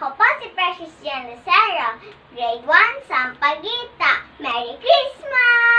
Ako po si Precious Janacero, grade 1, Sampaguita. Merry Christmas!